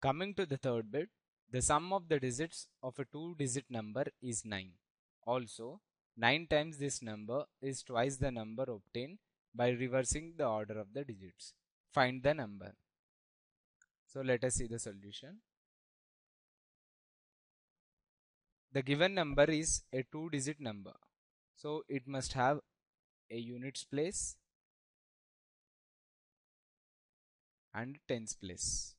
Coming to the third bit, the sum of the digits of a two-digit number is 9. Also, 9 times this number is twice the number obtained by reversing the order of the digits. Find the number. So let us see the solution. The given number is a two-digit number. So it must have a units place and tens place.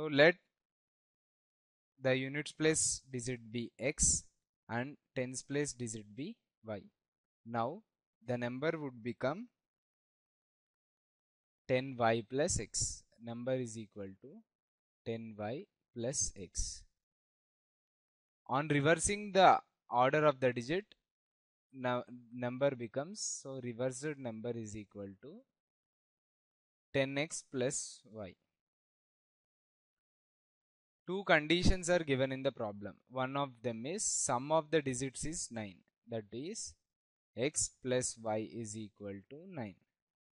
So let the units place digit be x and tens place digit be y. Now the number would become 10y plus x. Number is equal to 10y plus x. On reversing the order of the digit, now number becomes so reversed number is equal to 10x plus y. Two conditions are given in the problem. One of them is sum of the digits is 9. That is x plus y is equal to 9.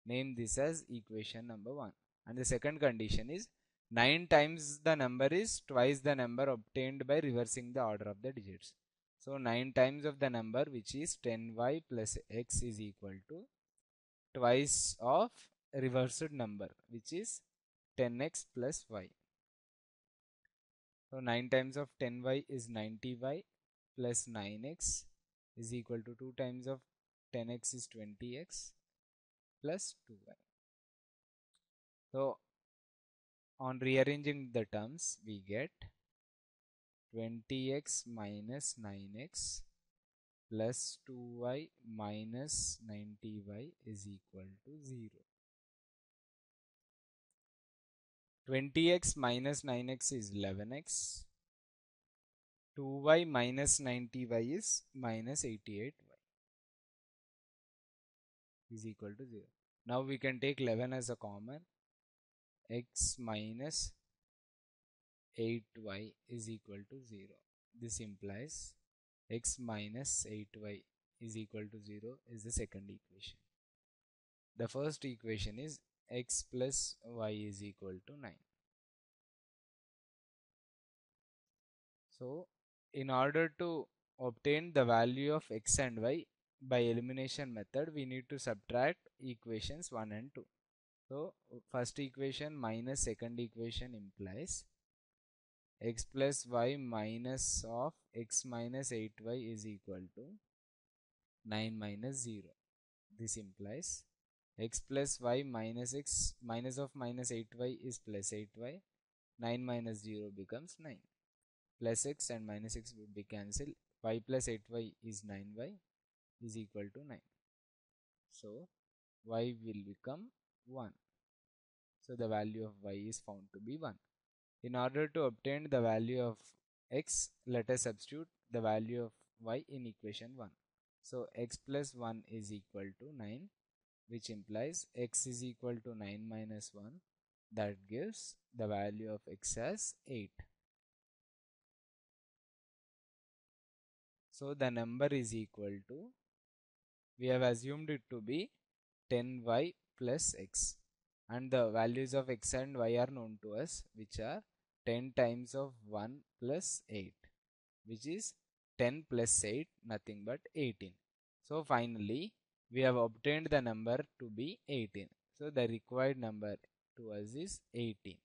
Name this as equation number 1. And the second condition is 9 times the number is twice the number obtained by reversing the order of the digits. So 9 times of the number which is 10y plus x is equal to twice of reversed number which is 10x plus y. So 9 times of 10y is 90y plus 9x is equal to 2 times of 10x is 20x plus 2y. So on rearranging the terms we get 20x minus 9x plus 2y minus 90y is equal to 0. 20x minus 9x is 11x. 2y minus 90y is minus 88y is equal to 0. Now we can take 11 as a common x minus 8y is equal to 0. This implies x minus 8y is equal to 0 is the second equation. The first equation is x plus y is equal to 9. So, in order to obtain the value of x and y by elimination method, we need to subtract equations 1 and 2. So first equation minus second equation implies x plus y minus of x minus 8y is equal to 9 minus 0. This implies x plus y minus x minus of minus 8y is plus 8y. 9 minus 0 becomes 9. Plus x and minus x would be cancelled. y plus 8y is 9y is equal to 9. So y will become 1. So the value of y is found to be 1. In order to obtain the value of x, let us substitute the value of y in equation 1. So x plus 1 is equal to 9 which implies x is equal to 9 minus 1 that gives the value of x as 8. So the number is equal to, we have assumed it to be 10y plus x and the values of x and y are known to us which are 10 times of 1 plus 8 which is 10 plus 8 nothing but 18. So finally we have obtained the number to be 18. So the required number to us is 18.